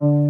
you